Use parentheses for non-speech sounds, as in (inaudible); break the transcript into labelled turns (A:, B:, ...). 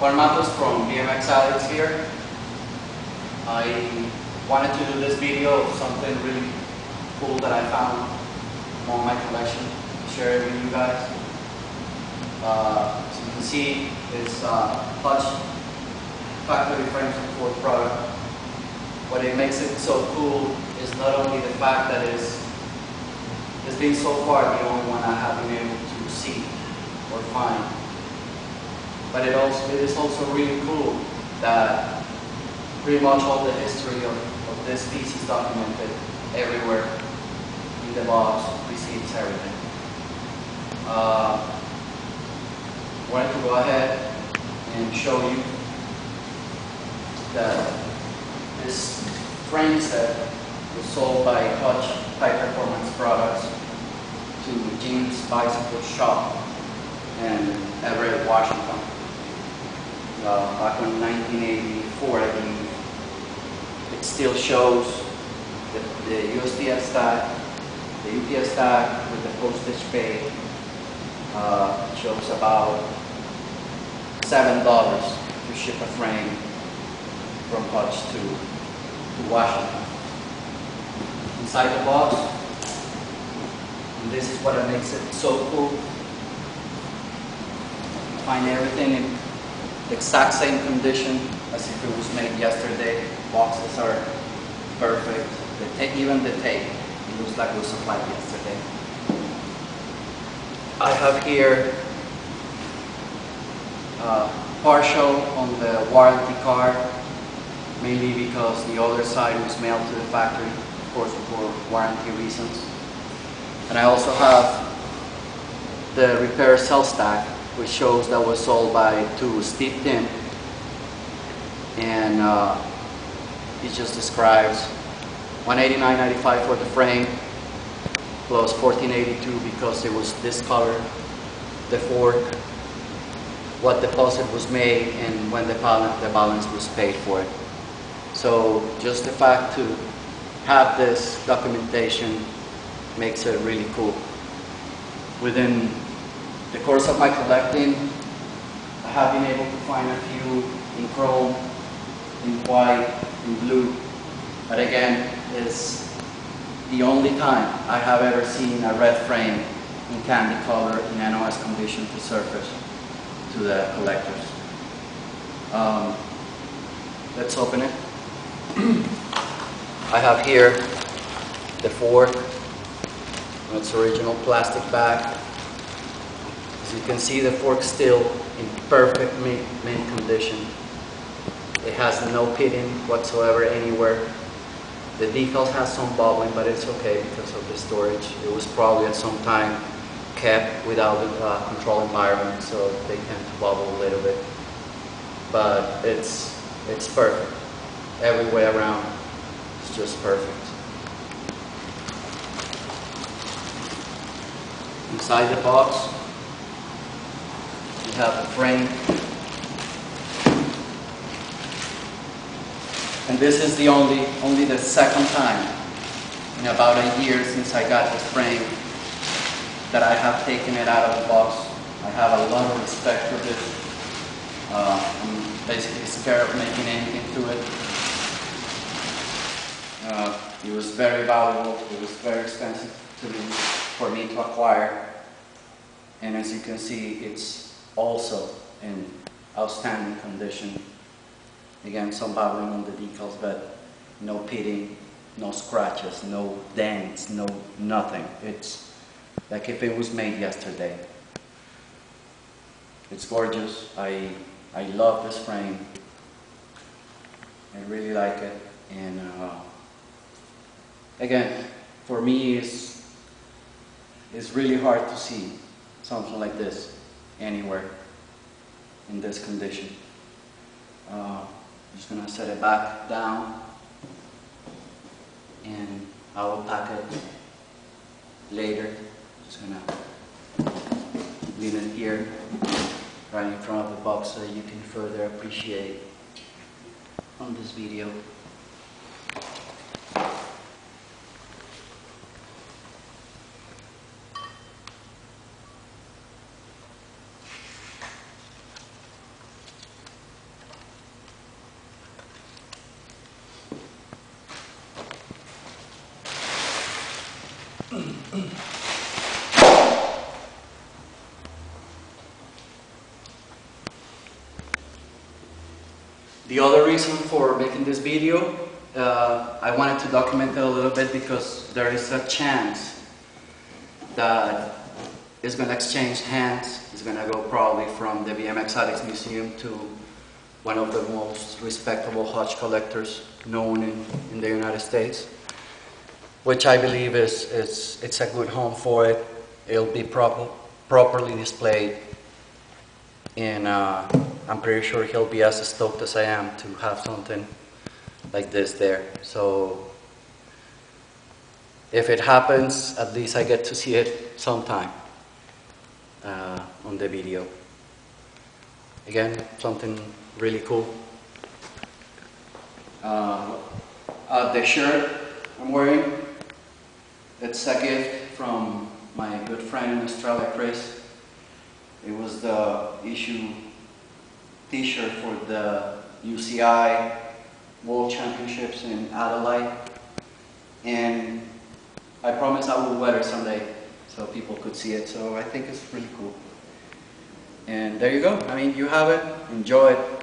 A: Juan Mattos from BMX Addicts here. I wanted to do this video of something really cool that I found among my collection, share it with you guys. Uh, as you can see, it's uh, Hutch factory frame support product. What it makes it so cool is not only the fact that it's, it's been so far the only one I have been able to see or find. But it also it is also really cool that pretty much all the history of, of this piece is documented everywhere in the box, we receipts, everything. Uh, wanted to go ahead and show you that this frame set was sold by Hutch High Performance Products to James Bicycle Shop in Everett, Washington. Uh, back in 1984, I believe. It still shows the, the USPS tag, the UPS tag with the postage paid. Uh, shows about seven dollars to ship a frame from Hutch to, to Washington. Inside the box, and this is what makes it so cool. Find everything in exact same condition as if it was made yesterday. Boxes are perfect. The even the tape, it looks like it was supplied yesterday. I have here uh, partial on the warranty card, mainly because the other side was mailed to the factory, of course for warranty reasons. And I also have the repair cell tag, which shows that was sold by to Steve Tim. And uh, it just describes 189.95 for the frame, plus 1482 because it was discolored, the fork, what deposit was made, and when the balance, the balance was paid for it. So just the fact to have this documentation makes it really cool. Within the course of my collecting, I have been able to find a few in chrome, in white, in blue, but again, it's the only time I have ever seen a red frame in candy color in NOS condition to surface to the collectors. Um, let's open it. (clears throat) I have here the fork, its original plastic bag. As you can see, the fork still in perfect mint, condition. It has no pitting whatsoever anywhere. The decals has some bubbling, but it's okay because of the storage. It was probably at some time kept without a uh, control environment, so they tend to bubble a little bit. But it's it's perfect. Every way around, it's just perfect. Inside the box, have the frame. And this is the only, only the second time in about a year since I got this frame that I have taken it out of the box. I have a lot of respect for this. Uh, I'm basically scared of making anything to it. Uh, it was very valuable. It was very expensive me, for me to acquire. And as you can see, it's also in outstanding condition. Again, some bubbling on the decals, but no pitting, no scratches, no dents, no nothing. It's like if it was made yesterday. It's gorgeous. I I love this frame. I really like it, and uh, again, for me, it's it's really hard to see something like this anywhere in this condition. Uh, I'm just gonna set it back down, and I will pack it later. Just gonna leave it here, right in front of the box so you can further appreciate on this video. The other reason for making this video, uh, I wanted to document it a little bit because there is a chance that it's going to exchange hands. It's going to go probably from the BMX Addicts Museum to one of the most respectable Hutch collectors known in, in the United States, which I believe is, is it's a good home for it. It'll be proper, properly displayed in uh, I'm pretty sure he'll be as stoked as I am to have something like this there. So if it happens, at least I get to see it sometime uh, on the video. Again, something really cool. Uh, uh, the shirt I'm wearing, it's a gift from my good friend in Australia, Chris. It was the issue t-shirt for the UCI World Championships in Adelaide. And I promise I will wear it someday so people could see it. So I think it's really cool. And there you go. I mean, you have it. Enjoy it.